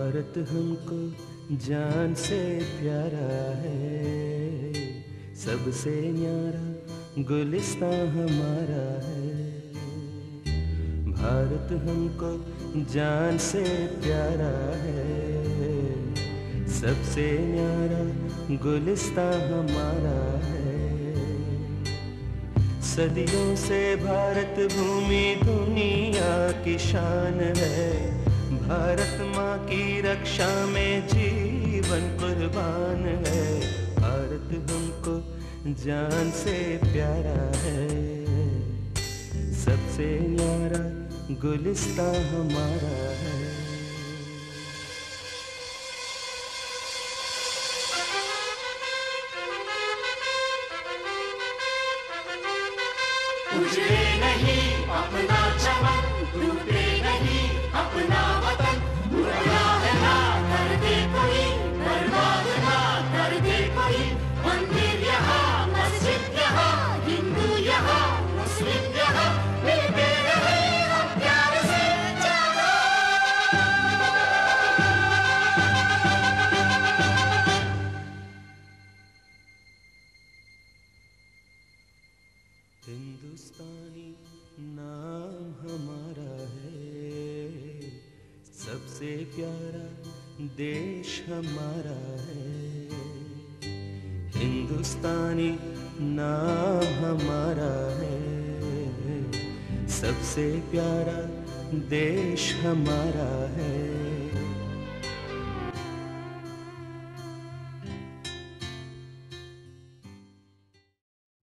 भारत हमको जान से प्यारा है। सबसे न्यारा गुलिस्तां हमारा है। भारत हमको जान से प्यारा है। सबसे न्यारा गुलिस्तां हमारा है। सदियों से भारत भूमि दुनिया की शान है। भारत माँ की रक्षा में जीवन कुर्बान है। भारत हमको जान से प्यारा है। सबसे न्यारा गुलिस्ता हमारा है। नहीं अपना चमन, टूटे हिंदुस्तानी नाम हमारा है। सबसे प्यारा देश हमारा है। हिंदुस्तानी नाम हमारा है। सबसे प्यारा देश हमारा है।